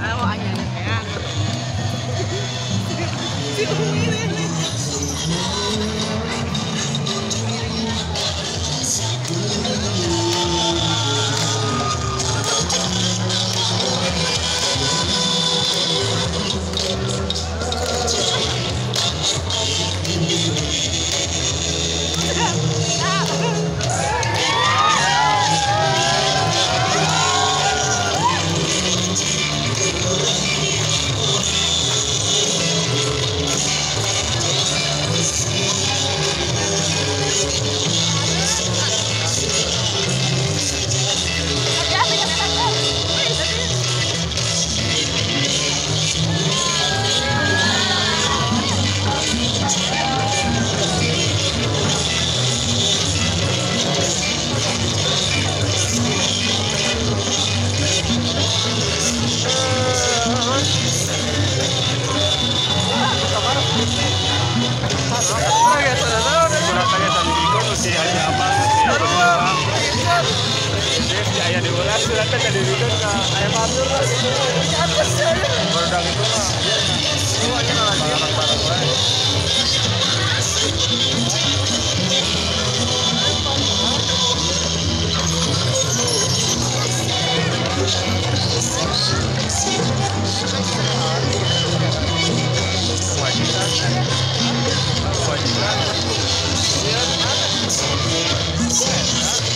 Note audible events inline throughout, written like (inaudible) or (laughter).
Ayaw, ayan. Ayan. (laughs) Si Uwi na. bola suratnya ayam saya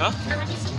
Huh?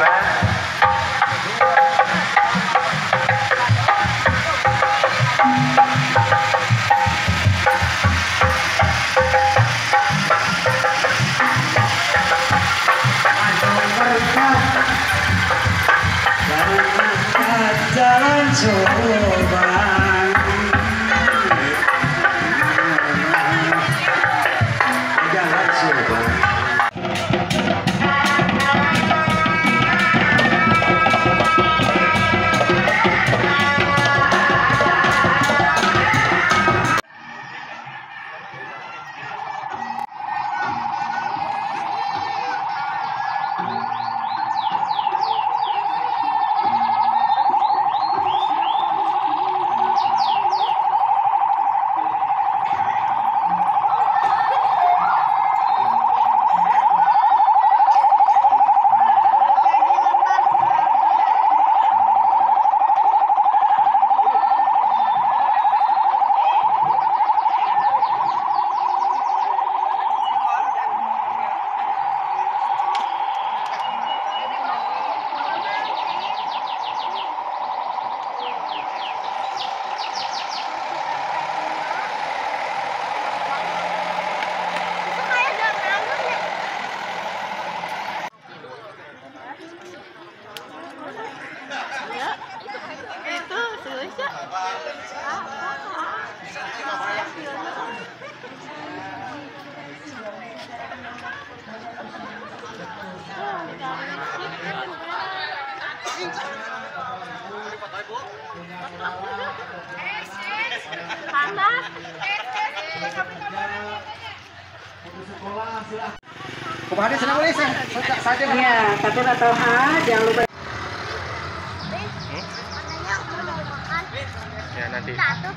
fast. Kumahadi senang boleh saya saja. Iya, satu atau H jangan lupa. Ya nanti. Satu.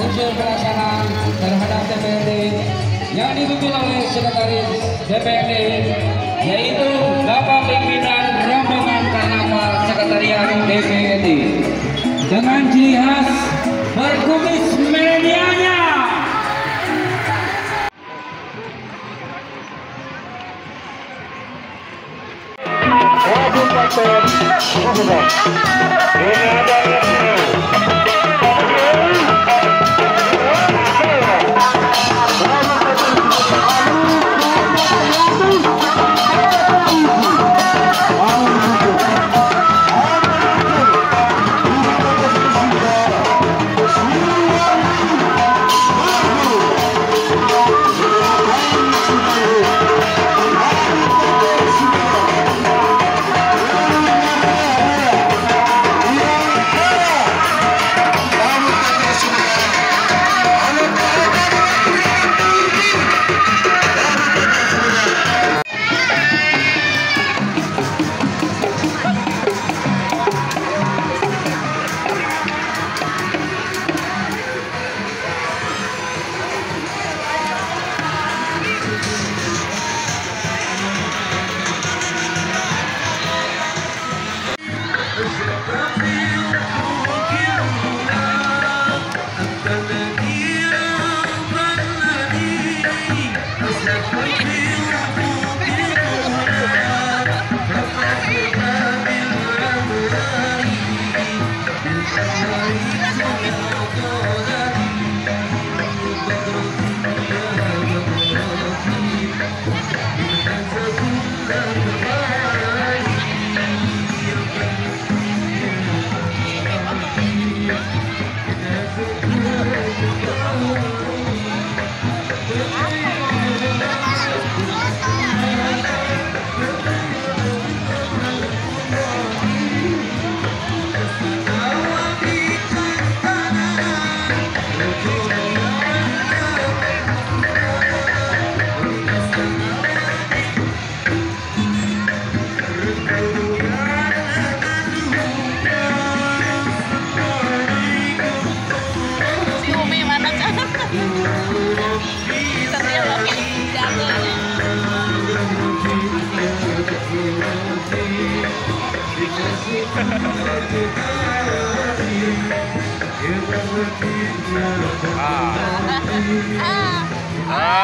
Unsur pelaksanaan terhadap DPRD yang dipimpin oleh Sekretaris DPRD yaitu Bapak Pimpinan Rombongan Karnaval Sekretariat DPRD dengan ciri khas berkumis milenialnya. Si Ah. ah.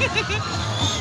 Ha ha ha.